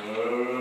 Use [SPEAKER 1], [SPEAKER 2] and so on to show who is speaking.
[SPEAKER 1] No.